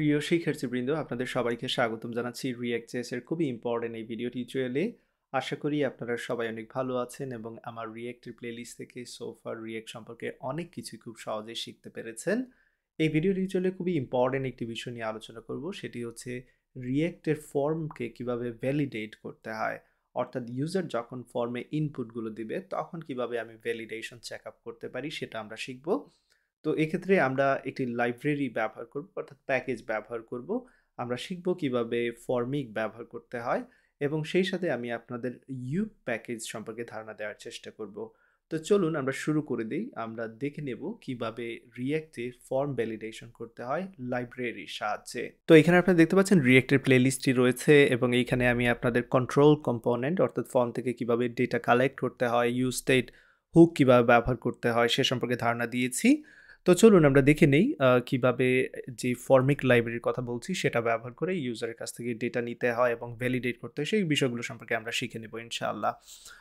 প্রিয় শিক্ষার্থীবৃন্দ, আপনাদের সবাইকে স্বাগতম জানাচ্ছি রিয়াক্ট এর খুবই ইম্পর্টেন্ট এই ভিডিও টিউটোরিয়ালে আশা করি আপনারা সবাই অনেক ভালো আছেন এবং আমার রিয়েক্টের প্লেলিস্ট থেকে সোফার রিয়েক্ট সম্পর্কে অনেক কিছু খুব সহজে শিখতে পেরেছেন। এই ভিডিও টিউটোরিয়ালে খুবই ইম্পর্টেন্ট একটি বিষয় নিয়ে আলোচনা করব, সেটি হচ্ছে রিয়েক্টের ফর্মকে কীভাবে ভ্যালিডেট করতে হয়। অর্থাৎ ইউজার যখন ফর্মে ইনপুটগুলো দিবে, তখন কীভাবে আমি ভ্যালিডেশন চেক আপ করতে পারি, সেটা আমরা শিখব। তো এক্ষেত্রে আমরা একটি লাইব্রেরি ব্যবহার করব, অর্থাৎ প্যাকেজ ব্যবহার করব। আমরা শিখব কীভাবে ফর্মিক ব্যবহার করতে হয় এবং সেই সাথে আমি আপনাদের ইউ প্যাকেজ সম্পর্কে ধারণা দেওয়ার চেষ্টা করব। তো চলুন আমরা শুরু করে দিই। আমরা দেখে নেব কীভাবে রিয়েক্টে ফর্ম ভ্যালিডেশন করতে হয় লাইব্রেরির সাহায্যে। তো এখানে আপনারা দেখতে পাচ্ছেন রিয়েক্টের প্লেলিস্টটি রয়েছে এবং এইখানে আমি আপনাদের কন্ট্রোল কম্পোনেন্ট অর্থাৎ ফর্ম থেকে কীভাবে ডেটা কালেক্ট করতে হয় ইউজ স্টেট হুক কীভাবে ব্যবহার করতে হয় সে সম্পর্কে ধারণা দিয়েছি। তো চলুন আমরা দেখে নেই কীভাবে যে ফর্মিক লাইব্রেরির কথা বলছি সেটা ব্যবহার করে ইউজারের কাছ থেকে ডেটা নিতে হয় এবং ভ্যালিডেট করতে হয়, সেই বিষয়গুলো সম্পর্কে আমরা শিখে নেব ইনশাআল্লাহ।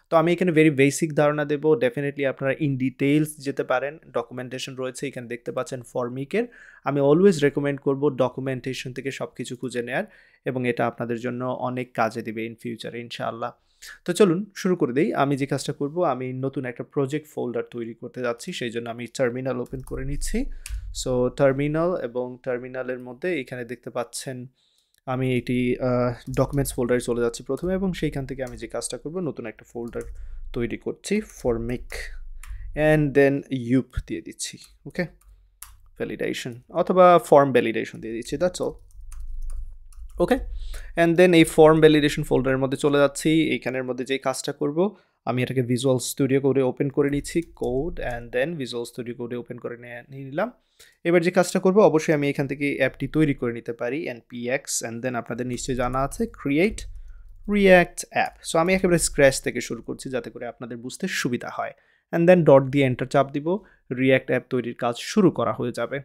তো আমি এখানে ভেরি বেসিক ধারণা দেব ডেফিনেটলি আপনারা ইন ডিটেলস যেতে পারেন ডকুমেন্টেশন রয়েছে, এখানে দেখতে পাচ্ছেন ফর্মিকের আমি অলওয়েজ রেকমেন্ড করব ডকুমেন্টেশন থেকে সব কিছু খুঁজে নেয়ার এবং এটা আপনাদের জন্য অনেক কাজে দেবে ইন ফিউচারে ইনশাআল্লাহ। তো চলুন শুরু করে দিই। আমি যে কাজটা করব, আমি নতুন একটা প্রজেক্ট ফোল্ডার তৈরি করতে যাচ্ছি, সেই জন্য আমি টার্মিনাল ওপেন করে নিচ্ছি। সো টার্মিনাল এবং টার্মিনালের মধ্যে এখানে দেখতে পাচ্ছেন, আমি এটি ডকুমেন্টস ফোল্ডারে চলে যাচ্ছি প্রথমে এবং সেইখান থেকে আমি যে কাজটা করব, নতুন একটা ফোল্ডার তৈরি করছি ফরমেক অ্যান্ড দেন ইউপ দিয়ে দিচ্ছি ওকে ভ্যালিডেশন অথবা ফর্ম ভ্যালিডেশন দিয়ে দিচ্ছি that's all okay and then এই ফর্ম ভ্যালিডেশন ফোল্ডারের মধ্যে চলে যাচ্ছি। এইখানের মধ্যে যে কাজটা করব, আমি এটাকে ভিজুয়াল স্টুডিও কোডে ওপেন করে নিচ্ছি code and then visual studio কোডে ওপেন করে নিয়ে নিলাম। এবার যে কাজটা করব, অবশ্যই আমি এখান থেকে অ্যাপটি তৈরি করে নিতে পারি অ্যান্ড পিএক্স অ্যান্ড দেন আপনাদের নিশ্চয়ই জানা আছে ক্রিয়েট রিয়্যাক্ট অ্যাপ সো আমি একেবারে স্ক্র্যাচ থেকে শুরু করছি, যাতে করে আপনাদের বুঝতে সুবিধা হয়। অ্যান্ড দেন ডট দিয়ে এন্টার চাপ দিব রিয়্যাক্ট অ্যাপ তৈরির কাজ শুরু করা হয়ে যাবে।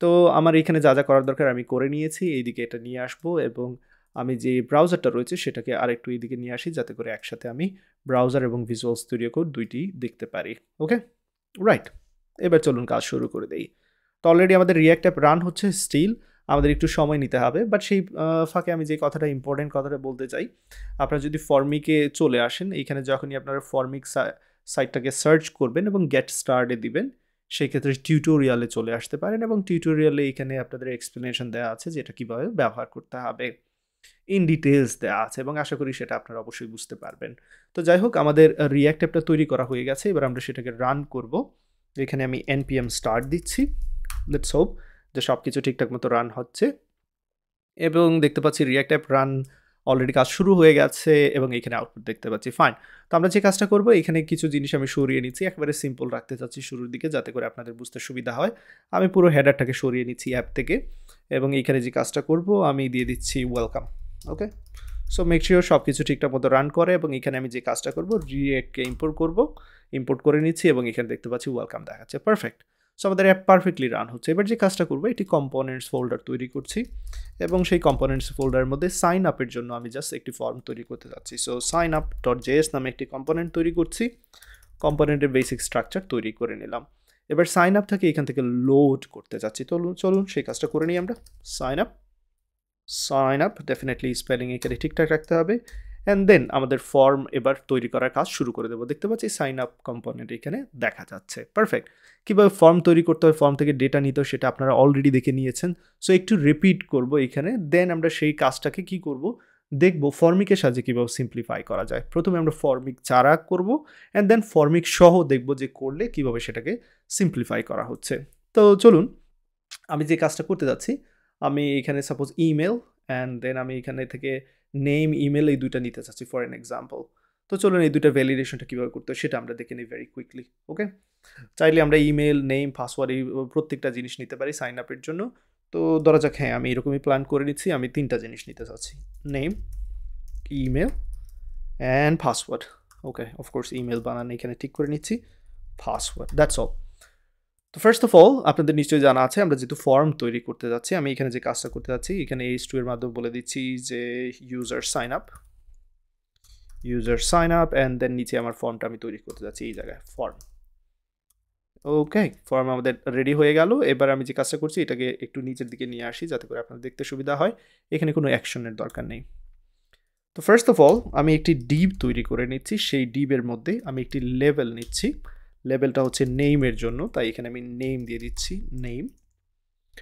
তো আমার এখানে যা যা করার দরকার আমি করে নিয়েছি, এইদিকে এটা নিয়ে আসব এবং আমি যে ব্রাউজারটা রয়েছে সেটাকে আরেকটু এইদিকে নিয়ে আসি যাতে করে একসাথে আমি ব্রাউজার এবং ভিজুয়াল স্টুডিও কোড দুইটি দেখতে পারি ওকে রাইট এবার চলুন কাজ শুরু করে দেই। তো অলরেডি আমাদের রিয়াক্ট অ্যাপ রান হচ্ছে স্টিল আমাদের একটু সময় নিতে হবে বাট সেই ফাঁকে আমি যে কথাটা ইম্পর্টেন্ট কথাটা বলতে চাই, আপনারা যদি ফর্মিকে চলে আসেন এইখানে যখনই আপনারা ফর্মিক সাইটটাকে সার্চ করবেন এবং গেট স্টার্টে দিবেন সেই ক্ষেত্রে টিউটোরিয়ালে চলে আসতে পারেন এবং টিউটোরিয়ালে এখানে আপনাদের এক্সপ্লেনেশন দেওয়া আছে যে এটা কীভাবে ব্যবহার করতে হবে। ইন ডিটেলস দেওয়া আছে এবং আশা করি সেটা আপনারা অবশ্যই বুঝতে পারবেন। তো যাই হোক, আমাদের রিয়াক্ট অ্যাপটা তৈরি করা হয়ে গেছে। এবার আমরা সেটাকে রান করব। এখানে আমি এনপিএম স্টার্ট দিচ্ছি। লেটস হোপ যে সব কিছু ঠিকঠাক মতো রান হচ্ছে। এবং দেখতে পাচ্ছি রিয়াক্ট অ্যাপ রান অলরেডি কাজ শুরু হয়ে গেছে এবং এখানে আউটপুট দেখতে পাচ্ছি। ফাইন তো আমরা যে কাজটা করব, এখানে কিছু জিনিস আমি সরিয়ে নিচ্ছি। একেবারে সিম্পল রাখতে চাচ্ছি শুরুর দিকে যাতে করে আপনাদের বুঝতে সুবিধা হয়। আমি পুরো হেডারটাকে সরিয়ে নিচ্ছি অ্যাপ থেকে এবং এইখানে যে কাজটা করব, আমি দিয়ে দিচ্ছি welcome okay so make sure সব কিছু ঠিকঠাক মতো রান করে এবং এখানে আমি যে কাজটা করব রিয়েক্টকে ইম্পোর্ট করব ইম্পোর্ট করে নিচ্ছি এবং এখানে দেখতে পাচ্ছি ওয়েলকাম দেখাচ্ছে। পারফেক্ট সো আমাদের অ্যাপ পারফেক্টলি রান হচ্ছে। এবার যে কাজটা করব, একটি কম্পোনেন্টস ফোল্ডার তৈরি করছি এবং সেই কম্পোনেন্টস ফোল্ডারের মধ্যে সাইন আপের জন্য আমি জাস্ট একটি ফর্ম তৈরি করতে যাচ্ছি। So sign up dot JS নামে একটি কম্পোনেন্ট তৈরি করছি। কম্পোনেন্টের বেসিক স্ট্রাকচার তৈরি করে নিলাম। এবার সাইন আপ থেকে এখান থেকে লোড করতে যাচ্ছি। চলুন চলুন সেই কাজটা করে নিই আমরা। Sign up sign up definitely spelling এখানে ঠিকঠাক রাখতে হবে। অ্যান্ড দেন আমাদের ফর্ম এবার তৈরি করার কাজ শুরু করে দেবো। দেখতে পাচ্ছি সাইন আপ কম্পোনেন্ট এখানে দেখা যাচ্ছে। পারফেক্ট কীভাবে ফর্ম তৈরি করতে হয় ফর্ম থেকে ডেটা নিতে সেটা আপনারা অলরেডি দেখে নিয়েছেন। সো একটু রিপিট করব এখানে। দেন আমরা সেই কাজটাকে কি করব? দেখব ফর্মিকের সাহায্যে কীভাবে সিম্পলিফাই করা যায়। প্রথমে আমরা ফর্মিক চারা করব অ্যান্ড দেন ফর্মিক সহ দেখব যে করলে কীভাবে সেটাকে সিম্পলিফাই করা হচ্ছে। তো চলুন, আমি যে কাজটা করতে যাচ্ছি, আমি এখানে সাপোজ ইমেল অ্যান্ড দেন আমি এখানে থেকে নেম ইমেল এই দুইটা নিতে চাচ্ছি ফর এন এক্সাম্পল তো চলুন এই দুইটা ভ্যালিডেশনটা কীভাবে করতে সেটা আমরা দেখে নিই ভেরি কুইকলি ওকে চাইলে আমরা ইমেল নেম পাসওয়ার্ড এই প্রত্যেকটা জিনিস নিতে পারি সাইন আপের জন্য। তো ধরা যাক হ্যাঁ আমি এরকমই প্ল্যান করে নিচ্ছি, আমি তিনটা জিনিস নিতে চাচ্ছি। Name email and password okay of course email বানান এখানে ঠিক করে নিচ্ছি। পাসওয়ার্ড দ্যাটস অল তো ফার্স্ট অফ অল আপনাদের নিশ্চয়ই জানা আছে, আমরা যেহেতু ফর্ম তৈরি করতে যাচ্ছি, আমি এখানে যে কাজটা করতে যাচ্ছি, এখানে এইচ টু এর মাধ্যমে বলে দিচ্ছি যে user sign up user sign up and then নিচে আমার ফর্মটা আমি তৈরি করতে যাচ্ছি এই জায়গায় ফর্ম ওকে ফর্ম আমাদের রেডি হয়ে গেল, এবার আমি যে কাজটা করছি, এটাকে একটু নিচের দিকে নিয়ে আসি, যাতে করে আপনার দেখতে সুবিধা হয়, এখানে কোনো অ্যাকশনের দরকার নেই। তো ফার্স্ট অফ অল আমি একটি ডিপ তৈরি করে নিচ্ছি, সেই ডিপের মধ্যে আমি একটি লেভেল নিচ্ছি। লেভেলটা হচ্ছে নেইমের জন্য, তাই এখানে আমি নেম দিয়ে দিচ্ছি, নেইম।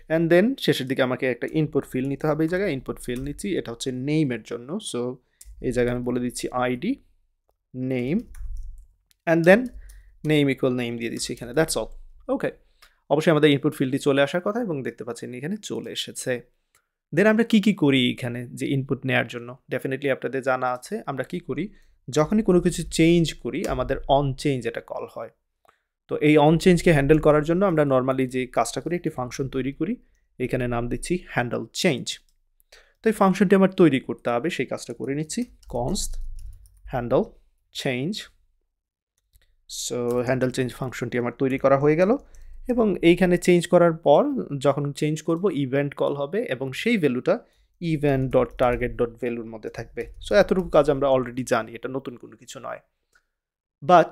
অ্যান্ড দেন শেষের দিকে আমাকে একটা ইনপুট ফিল নিতে হবে এই জায়গায় ইনপুট ফিল নিচ্ছি, এটা হচ্ছে নেইমের জন্য। সো এই জায়গায় আমি বলে দিচ্ছি ID name and then name equal name দিয়ে দিচ্ছি এখানে দ্যাটস অল ওকে অবশ্যই আমাদের ইনপুট ফিল্ডটি চলে আসার কথা এবং দেখতে পাচ্ছেন এখানে চলে এসেছে। দেন আমরা কি কি করি এখানে যে ইনপুট নেওয়ার জন্য? ডেফিনেটলি আপনাদের জানা আছে, আমরা কি করি? যখনই কোনো কিছু চেঞ্জ করি, আমাদের অন চেঞ্জ এটা কল হয়। তো এই অন চেঞ্জকে হ্যান্ডেল করার জন্য আমরা নর্মালি যে কাজটা করি, একটি ফাংশন তৈরি করি, এখানে নাম দিচ্ছি হ্যান্ডেল চেঞ্জ তো এই ফাংশনটি আমার তৈরি করতে হবে, সেই কাজটা করে নিচ্ছি const handle change so handle change ফাংশনটি আমার তৈরি করা হয়ে গেল এবং এইখানে চেঞ্জ করার পর যখন চেঞ্জ করব ইভেন্ট কল হবে এবং সেই ভ্যালুটা ইভেন্ট ডট টার্গেট ডট ভ্যালুর মধ্যে থাকবে। সো এতটুকু কাজ আমরা অলরেডি জানি, এটা নতুন কোনো কিছু নয়। বাট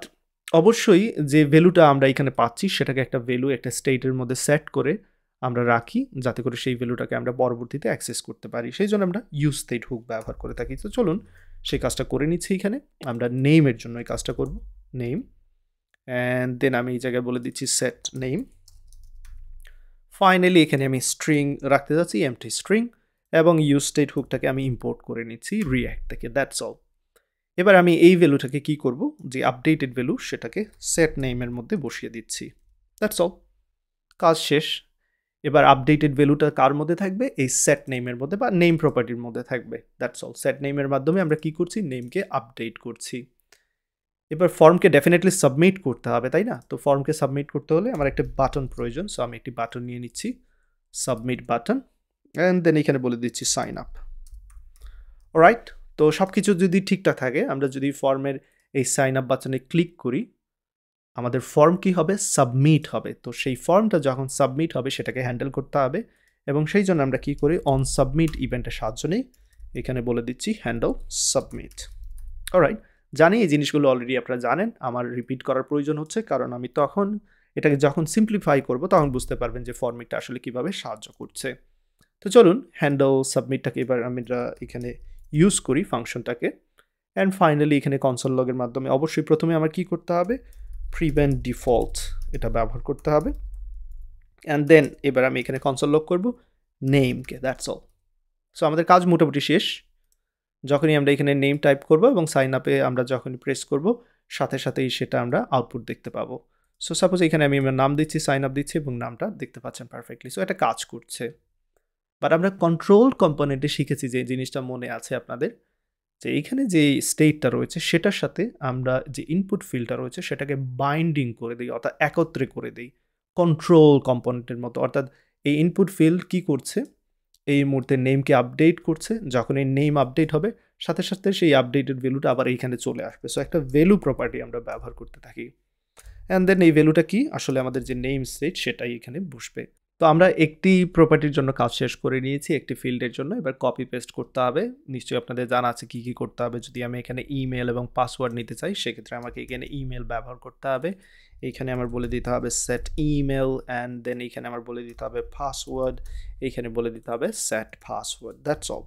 অবশ্যই যে ভ্যালুটা আমরা এখানে পাচ্ছি, সেটাকে একটা ভ্যালু একটা স্টেটের মধ্যে সেট করে আমরা রাখি, যাতে করে সেই ভ্যালুটাকে আমরা পরবর্তীতে অ্যাক্সেস করতে পারি। সেই জন্য আমরা ইউজ স্টেট হুক ব্যবহার করে থাকি। তো চলুন, সেই কাজটা করে নিচ্ছি এখানে। আমরা নেইমের জন্য এই কাজটা করব নেম অ্যান্ড দেন আমি এই জায়গায় বলে দিচ্ছি সেট নেম ফাইনালি এখানে আমি স্ট্রিং রাখতে যাচ্ছি এমটি স্ট্রিং এবং ইউজ স্টেট হুকটাকে আমি ইম্পোর্ট করে নিচ্ছি রিয়্যাক্ট থেকে দ্যাটস অল এবার আমি এই ভ্যালুটাকে কি করব? যে আপডেটেড ভ্যালু সেটাকে সেট নেইমের মধ্যে বসিয়ে দিচ্ছি। দ্যাটস অল কাজ শেষ। এবার আপডেটেড ভ্যালুটা কার মধ্যে থাকবে? এই সেট নেইমের মধ্যে বা নেম প্রপার্টির মধ্যে থাকবে। দ্যাটস অল সেট নেইমের মাধ্যমে আমরা কি করছি? নেমকে আপডেট করছি। এবার ফর্মকে ডেফিনেটলি সাবমিট করতে হবে, তাই না? তো ফর্মকে সাবমিট করতে হলে আমার একটা বাটন প্রয়োজন সো আমি একটি বাটন নিয়ে নিচ্ছি। সাবমিট বাটন অ্যান্ড দেন এখানে বলে দিচ্ছি সাইন আপ রাইট তো সব কিছু যদি ঠিকঠাক থাকে, আমরা যদি ফর্মের এই সাইন আপ বাটনে ক্লিক করি, আমাদের ফর্ম কি হবে? সাবমিট হবে। তো সেই ফর্মটা যখন সাবমিট হবে, সেটাকে হ্যান্ডেল করতে হবে এবং সেই জন্য আমরা কি করি? অন সাবমিট ইভেন্টের সাহায্য নেই। এখানে বলে দিচ্ছি হ্যান্ডেল সাবমিট রাইট জানি এই জিনিসগুলো অলরেডি আপনারা জানেন। আমার রিপিট করার প্রয়োজন হচ্ছে, কারণ আমি তখন এটাকে যখন সিম্পলিফাই করব, তখন বুঝতে পারবেন যে ফর্মিটটা আসলে কীভাবে সাহায্য করছে। তো চলুন হ্যান্ডেল সাবমিটটাকে এবার আমরা এখানে ইউজ করি ফাংশনটাকে অ্যান্ড ফাইনালি এখানে কনসোল লগের মাধ্যমে অবশ্যই প্রথমে আমার কি করতে হবে? প্রিভেন্ট ডিফল্ট এটা ব্যবহার করতে হবে। অ্যান্ড দেন এবার আমি এখানে কনসোল লগ করব নেমকে দ্যাটস অল সো আমাদের কাজ মোটামুটি শেষ। যখনই আমরা এখানে নেম টাইপ করব এবং সাইন আপে আমরা যখনই প্রেস করব, সাথে সাথেই সেটা আমরা আউটপুট দেখতে পাবো। সো সাপোজ এখানে আমি আমার নাম দিচ্ছি সাইন আপ দিচ্ছি এবং নামটা দেখতে পাচ্ছেন পারফেক্টলি সো এটা কাজ করছে। বাট আমরা কন্ট্রোল কম্পোনেন্টে শিখেছি যে জিনিসটা মনে আছে আপনাদের, যে এইখানে যে স্টেটটা রয়েছে সেটার সাথে আমরা যে ইনপুট ফিল্ডটা রয়েছে সেটাকে বাইন্ডিং করে দিই, অর্থাৎ একত্রে করে দিই কন্ট্রোল কম্পোনেন্টের মতো। অর্থাৎ এই ইনপুট ফিল্ড কি করছে? এই মুহূর্তে নেমকে আপডেট করছে, যখন এই নেম আপডেট হবে, সাথে সাথে সেই আপডেটেড ভ্যালুটা আবার এইখানে চলে আসবে। সো একটা ভ্যালু প্রপার্টি আমরা ব্যবহার করতে থাকি। অ্যান্ড দেন এই ভ্যালুটা কি? আসলে আমাদের যে নেম সেট সেটাই এখানে বসবে। তো আমরা একটি প্রপার্টির জন্য কাজ শেষ করে নিয়েছি, একটি ফিল্ডের জন্য। এবার কপি পেস্ট করতে হবে। নিশ্চয়ই আপনাদের জানা আছে কী কী করতে হবে। যদি আমি এখানে ইমেল এবং পাসওয়ার্ড নিতে চাই, সেক্ষেত্রে আমাকে এখানে ইমেল ব্যবহার করতে হবে। এইখানে আমার বলে দিতে হবে সেট ইমেল অ্যান্ড দেন এইখানে আমার বলে দিতে হবে পাসওয়ার্ড এইখানে বলে দিতে হবে সেট পাসওয়ার্ড দ্যাটস অল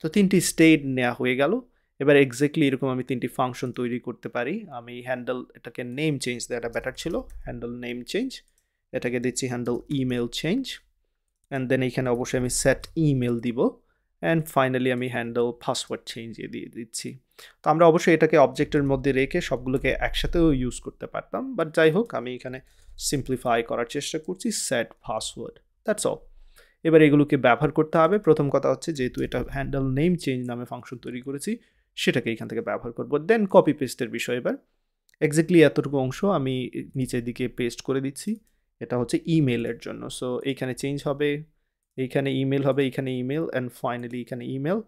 তো তিনটি স্টেট নেওয়া হয়ে গেল। এবার এক্স্যাক্টলি এরকম আমি তিনটি ফাংশন তৈরি করতে পারি। আমি হ্যান্ডেল এটাকে নেম চেঞ্জ দেওয়াটা বেটার ছিল। হ্যান্ডেল নেম চেঞ্জ এটাকে দিচ্ছি handle email change and then এইখানে অবশ্যই আমি সেট ইমেল দিব অ্যান্ড ফাইনালি আমি হ্যান্ডেল পাসওয়ার্ড চেঞ্জে দিয়ে দিচ্ছি। তো আমরা অবশ্যই এটাকে অবজেক্টের মধ্যে রেখে সবগুলোকে একসাথেও ইউজ করতে পারতাম বাট যাই হোক, আমি এখানে সিম্পলিফাই করার চেষ্টা করছি সেট পাসওয়ার্ড দ্যাটস অল এবার এগুলোকে ব্যবহার করতে হবে। প্রথম কথা হচ্ছে যেহেতু এটা হ্যান্ডেল নেম চেঞ্জ নামে ফাংশন তৈরি করেছি, সেটাকে এখান থেকে ব্যবহার করব। দেন কপি পেস্টের বিষয় এবার। এক্স্যাক্টলি এতটুকু অংশ আমি নিচের দিকে পেস্ট করে দিচ্ছি। এটা হচ্ছে ইমেলের জন্য। সো এইখানে চেঞ্জ হবে, এইখানে ইমেল হবে, এইখানে ইমেল অ্যান্ড ফাইনালি এখানে ইমেল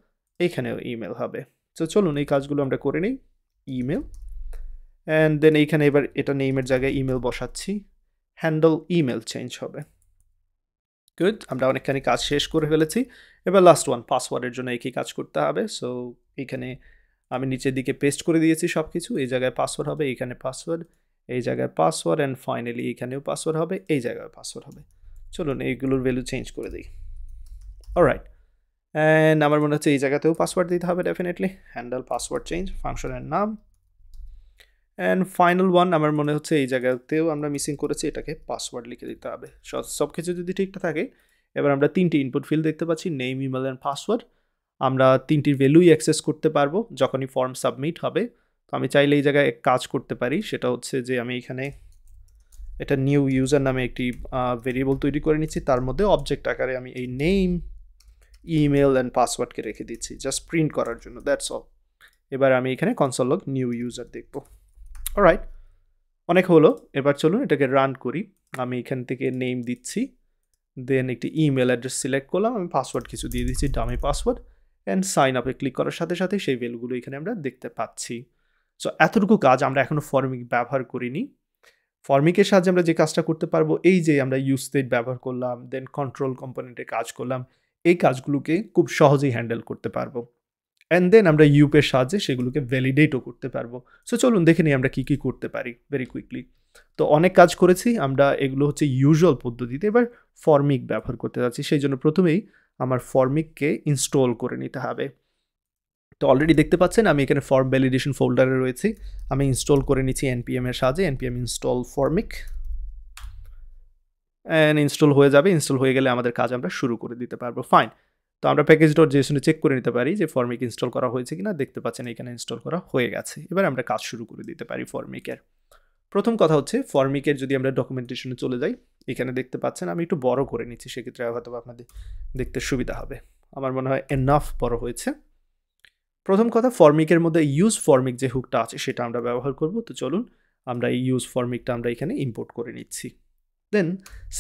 এইখানেও ইমেল হবে। সো চলুন এই কাজগুলো আমরা করে নিই ইমেল অ্যান্ড দেন এইখানে এবার এটা নেইমের জায়গায় ইমেল বসাচ্ছি হ্যান্ডেল ইমেল চেঞ্জ হবে। গুড আমরা অনেকখানি কাজ শেষ করে ফেলেছি। এবার লাস্ট ওয়ান পাসওয়ার্ডের জন্য একই কাজ করতে হবে। সো এইখানে আমি নিচের দিকে পেস্ট করে দিয়েছি সব কিছু এই জায়গায় পাসওয়ার্ড হবে, এইখানে পাসওয়ার্ড এই জায়গায় পাসওয়ার্ড অ্যান্ড ফাইনালি এখানেও পাসওয়ার্ড হবে, এই জায়গায় পাসওয়ার্ড হবে। চলুন এইগুলোর ভ্যালু চেঞ্জ করে দিই অলরাইট অ্যান্ড আমার মনে হচ্ছে এই জায়গাতেও পাসওয়ার্ড দিতে হবে ডেফিনেটলি হ্যান্ডেল পাসওয়ার্ড চেঞ্জ ফাংশনের নাম অ্যান্ড ফাইনাল ওয়ান আমার মনে হচ্ছে এই জায়গাতেও আমরা মিসিং করেছি, এটাকে পাসওয়ার্ড লিখে দিতে হবে। সব কিছু যদি ঠিকঠাক থাকে, এবার আমরা তিনটি ইনপুট ফিল্ড দেখতে পাচ্ছি নেম ইমেল অ্যান্ড পাসওয়ার্ড আমরা তিনটির ভ্যালুই অ্যাক্সেস করতে পারব, যখনই ফর্ম সাবমিট হবে। তো আমি চাইলে এই জায়গায় কাজ করতে পারি। সেটা হচ্ছে যে আমি এখানে এটা নিউ ইউজার নামে একটি ভেরিয়েবল তৈরি করে নিচ্ছি। তার মধ্যে অবজেক্ট আকারে আমি এই নেম ইমেল অ্যান্ড পাসওয়ার্ডকে রেখে দিচ্ছি। জাস্ট প্রিন্ট করার জন্য দ্যাটস অল এবার আমি এখানে কনসোল লগ নিউ ইউজার দেখব। রাইট অনেক হলো। এবার চলুন এটাকে রান করি। আমি এখান থেকে নেম দিচ্ছি। দেন একটি ইমেল অ্যাড্রেস সিলেক্ট করলাম। আমি পাসওয়ার্ড কিছু দিয়ে দিচ্ছি ডামি পাসওয়ার্ড অ্যান্ড সাইন আপে ক্লিক করার সাথে সাথে সেই ভ্যালুগুলো এখানে আমরা দেখতে পাচ্ছি। সো এতটুকু কাজ আমরা এখনও ফর্মিক ব্যবহার করিনি। ফর্মিকের সাহায্যে আমরা যে কাজটা করতে পারব, এই যে আমরা ইউজ স্টেট ব্যবহার করলাম দেন কন্ট্রোল কম্পোনেন্টে কাজ করলাম, এই কাজগুলোকে খুব সহজেই হ্যান্ডেল করতে পারব। অ্যান্ড দেন আমরা ইউপের সাহায্যে সেগুলোকে ভ্যালিডেটও করতে পারব। সো চলুন দেখে নিই আমরা কী কী করতে পারি ভেরি কুইকলি তো অনেক কাজ করেছি, আমরা এগুলো হচ্ছে ইউজুয়াল পদ্ধতিতে এবার ফর্মিক ব্যবহার করতে যাচ্ছি। সেই জন্য প্রথমেই আমার ফর্মিককে ইনস্টল করে নিতে হবে। তো অলরেডি দেখতে পাচ্ছেন, আমি এখানে ফর্ম ভ্যালিডেশন ফোল্ডারে রয়েছি। আমি ইনস্টল করে নিচ্ছি এনপিএম এর সাহায্যে। NPM install Formik and install হয়ে যাবে। ইনস্টল হয়ে গেলে আমাদের কাজ আমরা শুরু করে দিতে পারব। ফাইন তো আমরা প্যাকেজ ডট জেসনে চেক করে নিতে পারি যে ফর্মিক ইনস্টল করা হয়েছে কিনা। দেখতে পাচ্ছেন এখানে ইনস্টল করা হয়ে গেছে। এবার আমরা কাজ শুরু করে দিতে পারি ফর্মিকের প্রথম কথা হচ্ছে ফর্মিকের যদি আমরা ডকুমেন্টেশনে চলে যাই, এখানে দেখতে পাচ্ছেন আমি একটু বড় করে নিচ্ছি। সেক্ষেত্রে হয়তো আপনাদের দেখতে সুবিধা হবে। আমার মনে হয় এনাফ বড় হয়েছে। প্রথম কথা ফর্মিকের মধ্যে ইউজ ফর্মিক যে হুকটা আছে সেটা আমরা ব্যবহার করব। তো চলুন, আমরা এই ইউজ ফর্মিকটা আমরা এখানে ইম্পোর্ট করে নিচ্ছি। দেন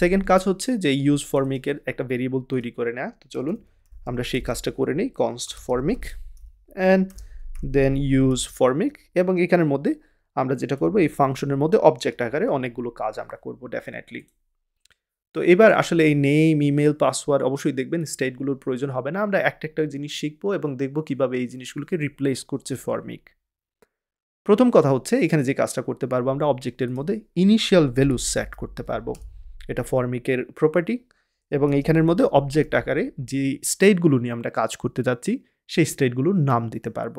সেকেন্ড কাজ হচ্ছে যে ইউজ ফর্মিকের একটা ভেরিয়েবল তৈরি করে নেওয়া তো চলুন, আমরা সেই কাজটা করে নিই const Formik and then use Formik এবং এখানের মধ্যে আমরা যেটা করব, এই ফাংশনের মধ্যে অবজেক্ট আকারে অনেকগুলো কাজ আমরা করব ডেফিনেটলি তো এবার আসলে এই নেম, ইমেল, পাসওয়ার্ড অবশ্যই দেখবেন স্টেটগুলোর প্রয়োজন হবে না। আমরা একটা একটা জিনিস শিখব এবং দেখব কীভাবে এই জিনিসগুলোকে রিপ্লেস করছে ফর্মিক প্রথম কথা হচ্ছে এখানে যে কাজটা করতে পারব আমরা অবজেক্টের মধ্যে ইনিশিয়াল ভ্যালু সেট করতে পারব। এটা ফর্মিকের প্রপার্টি এবং এইখানের মধ্যে অবজেক্ট আকারে যে স্টেটগুলো নিয়ে আমরা কাজ করতে যাচ্ছি, সেই স্টেটগুলোর নাম দিতে পারব।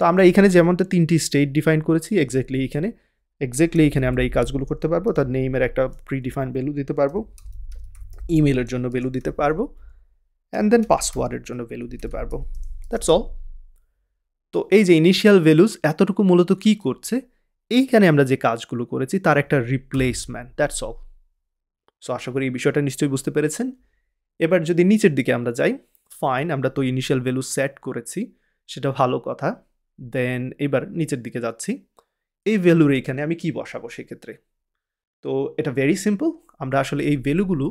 তো আমরা এখানে যেমনটা তিনটি স্টেট ডিফাইন করেছি এক্স্যাক্টলি এখানে এক্স্যাক্টলি এখানে আমরা এই কাজগুলো করতে পারব। তার নেইমের একটা প্রি ডিফাইন ভ্যালু দিতে পারব। ইমেলের জন্য ভ্যালু দিতে পারব। অ্যান্ড দেন পাসওয়ার্ডের জন্য ভ্যালু দিতে পারব। দ্যাটস অল তো এই যে ইনিশিয়াল ভ্যালুস এতটুকু মূলত কি করছে? এইখানে আমরা যে কাজগুলো করেছি, তার একটা রিপ্লেসমেন্ট দ্যাটস অল সো আশা করি এই বিষয়টা নিশ্চয়ই বুঝতে পেরেছেন। এবার যদি নিচের দিকে আমরা যাই ফাইন আমরা তো ইনিশিয়াল ভ্যালু সেট করেছি, সেটা ভালো কথা। দেন এবার নিচের দিকে যাচ্ছি। এই ভ্যালুর এখানে আমি কি বসাবো সেক্ষেত্রে? তো এটা ভেরি সিম্পল আমরা আসলে এই ভ্যালুগুলো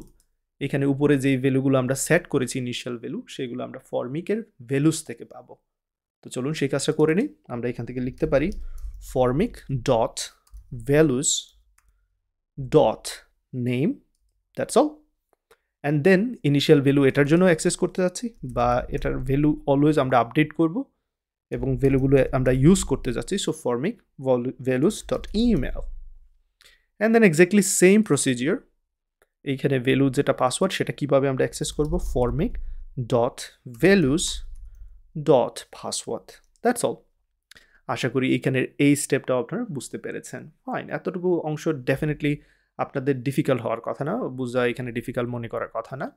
এখানে উপরে যেই ভ্যালুগুলো আমরা সেট করেছি ইনিশিয়াল ভ্যালু সেগুলো আমরা ফর্মিকের ভ্যালুস থেকে পাবো। তো চলুন সেই কাজটা করে নিই, আমরা এখান থেকে লিখতে পারি Formik dot values dot name that's all and then initial value এটার জন্য অ্যাক্সেস করতে যাচ্ছি, বা এটার ভ্যালু অলওয়েজ আমরা আপডেট করব। এবং ভ্যালুগুলো আমরা ইউজ করতে যাচ্ছি so Formik values dot email and then exactly same procedure এইখানে ভ্যালু যেটা পাসওয়ার্ড সেটা কীভাবে আমরা অ্যাক্সেস করব? Formik dot values dot password that's all আশা করি এখানের এই স্টেপটাও আপনারা বুঝতে পেরেছেন। ফাইন এতটুকু অংশ ডেফিনেটলি আপনাদের ডিফিকাল্ট হওয়ার কথা না, বোঝা এখানে ডিফিকাল্ট মনে করার কথা না।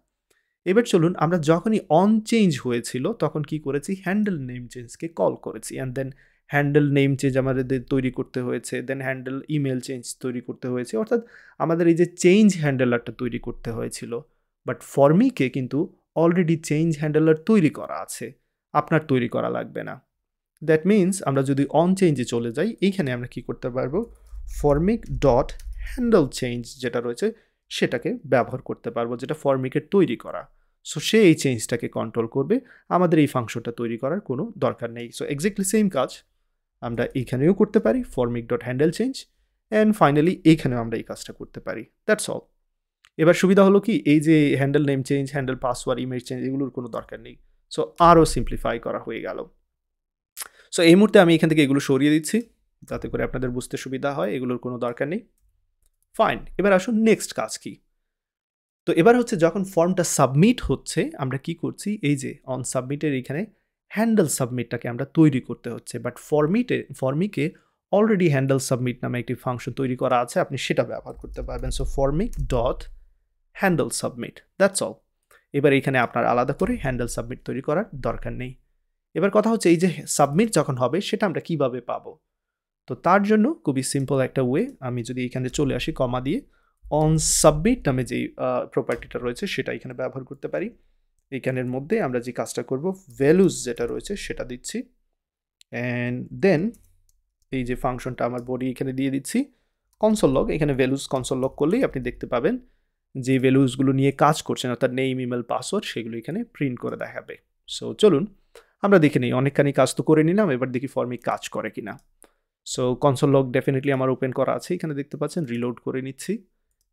এবার চলুন আমরা যখনই অন চেঞ্জ হয়েছিল, তখন কি করেছি? হ্যান্ডেল নেম চেঞ্জকে কল করেছি। And then handle name change আমাদের তৈরি করতে হয়েছে দেন হ্যান্ডেল ইমেল চেঞ্জ তৈরি করতে হয়েছে। অর্থাৎ আমাদের এই যে চেঞ্জ হ্যান্ডেলারটা তৈরি করতে হয়েছিল বাট ফর্মিকে কিন্তু অলরেডি চেঞ্জ হ্যান্ডেলার তৈরি করা আছে, আপনার তৈরি করা লাগবে না। দ্যাট মিন্স আমরা যদি অন চেঞ্জে চলে যাই, এইখানে আমরা কি করতে পারব? ফর্মিক ডট হ্যান্ডেল চেঞ্জ যেটা রয়েছে সেটাকে ব্যবহার করতে পারব, যেটা ফর্মিকের তৈরি করা। সো সে এই চেঞ্জটাকে কন্ট্রোল করবে। আমাদের এই ফাংশনটা তৈরি করার কোনো দরকার নেই। সো এক্স্যাক্টলি সেম কাজ আমরা এইখানেও করতে পারি Formik dot handle change and finally এইখানেও আমরা এই কাজটা করতে পারি। দ্যাটস অল এবার সুবিধা হলো কি? এই যে handle name change handle password image change এগুলোর কোনো দরকার নেই। সো আরও সিম্পলিফাই করা হয়ে গেল। সো এই মুহূর্তে আমি এখান থেকে এগুলো সরিয়ে দিচ্ছি, যাতে করে আপনাদের বুঝতে সুবিধা হয়, এগুলোর কোনো দরকার নেই। ফাইন এবার আসুন নেক্সট কাজ কি? তো এবার হচ্ছে যখন ফর্মটা সাবমিট হচ্ছে, আমরা কি করছি? এই যে অন সাবমিটের এখানে হ্যান্ডেল সাবমিটটাকে আমরা তৈরি করতে হচ্ছে। বাট ফর্মিটে ফর্মিকে অলরেডি হ্যান্ডেল সাবমিট নামে একটি ফাংশন তৈরি করা আছে, আপনি সেটা ব্যবহার করতে পারবেন। So Formik dot handle submit that's all এবার এখানে আপনার আলাদা করে হ্যান্ডেল সাবমিট তৈরি করার দরকার নেই। এবার কথা হচ্ছে এই যে সাবমিট যখন হবে, সেটা আমরা কীভাবে পাবো? তো তার জন্য খুবই সিম্পল একটা ওয়ে আমি যদি এখানে চলে আসি কমা দিয়ে অন সাবমিট নামে যেই প্রপার্টিটা রয়েছে সেটা এখানে ব্যবহার করতে পারি। এইখানের মধ্যে আমরা যে কাজটা করব ভ্যালুজ যেটা রয়েছে সেটা দিচ্ছি। অ্যান্ড দেন এই যে ফাংশনটা আমার বডি এখানে দিয়ে দিচ্ছি। কনসোল লগ এখানে ভ্যালুজ কনসোল লগ করলেই আপনি দেখতে পাবেন যে ভ্যালুজগুলো নিয়ে কাজ করছেন অর্থাৎ নেইম ইমেল পাসওয়ার্ড সেগুলো এখানে প্রিন্ট করে দেখাবে। সো চলুন, আমরা দেখে নিই, অনেকখানি কাজ তো করে নিলাম, এবার দেখি ফর্মে কাজ করে কিনা। সো কনসোল লগ ডেফিনেটলি আমার ওপেন করা আছে, এখানে দেখতে পাচ্ছেন রিলোড করে নিচ্ছি।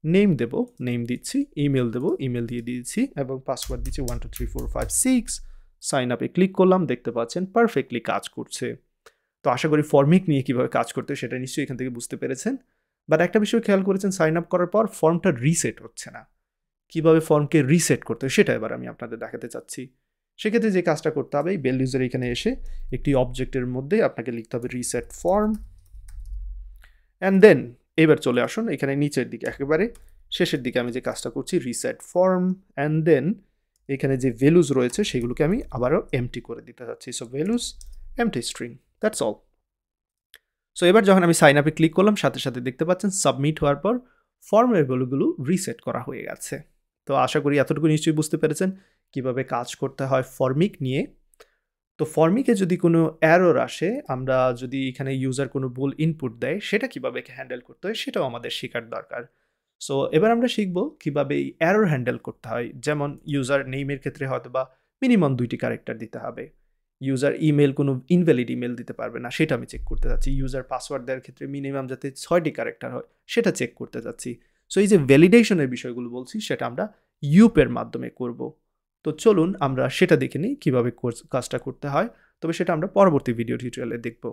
নেম দেব নেম দিচ্ছি ইমেল দেব ইমেল দিয়ে দিয়েছি এবং পাসওয়ার্ড দিচ্ছি one two three four five six sign আপে ক্লিক করলাম, দেখতে পাচ্ছেন পারফেক্টলি কাজ করছে। তো আশা করি ফর্মিক নিয়ে কীভাবে কাজ করতে সেটা নিশ্চয়ই এখান থেকে বুঝতে পেরেছেন। বাট একটা বিষয় খেয়াল করেছেন সাইন আপ করার পর ফর্মটা রিসেট হচ্ছে না। কীভাবে ফর্মকে রিসেট করতে সেটা এবার আমি আপনাদের দেখাতে চাচ্ছি। সেক্ষেত্রে যে কাজটা করতে হবে, এই বেল ইউজার এখানে এসে একটি অবজেক্টের মধ্যে আপনাকে লিখতে হবে রিসেট ফর্ম অ্যান্ড দেন এবার চলে আসুন এখানে নিচের দিকে, একেবারে শেষের দিকে আমি যে কাজটা করছি রিসেট ফর্ম অ্যান্ড দেন এখানে যে ভ্যালুজ রয়েছে সেগুলোকে আমি আবারও এমটি করে দিতে চাচ্ছি so values empty string that's all so এবার যখন আমি সাইন আপে ক্লিক করলাম, সাথে সাথে দেখতে পাচ্ছেন সাবমিট হওয়ার পর ফর্মের ভ্যালুগুলো রিসেট করা হয়ে গেছে। তো আশা করি এতটুকু নিশ্চয়ই বুঝতে পেরেছেন। কীভাবে কাজ করতে হয় ফর্মিক নিয়ে। তো ফর্মিকে যদি কোনো অ্যারোর আসে, আমরা যদি এখানে ইউজার কোনো ভুল ইনপুট দেয়, সেটা কীভাবে হ্যান্ডেল করতে হয়, সেটাও আমাদের শেখার দরকার। সো এবার আমরা শিখব কীভাবে এই অ্যারোর হ্যান্ডেল করতে হয়। যেমন ইউজার নেইমের ক্ষেত্রে হয়তো বা মিনিমাম দুইটি ক্যারেক্টার দিতে হবে। ইউজার ইমেল কোনো ইনভ্যালিড ইমেল দিতে পারবে না, সেটা আমি চেক করতে চাচ্ছি ইউজার পাসওয়ার্ড দেওয়ার ক্ষেত্রে মিনিমাম যাতে ছয়টি ক্যারেক্টার হয়, সেটা চেক করতে চাচ্ছি সো এই যে ভ্যালিডেশনের বিষয়গুলো বলছি, সেটা আমরা ইউপের মাধ্যমে করব। তো চলুন আমরা সেটা দেখে নিই কীভাবে কাজটা করতে হয়। তবে সেটা আমরা পরবর্তী ভিডিও টিউটোরিয়ালে দেখব।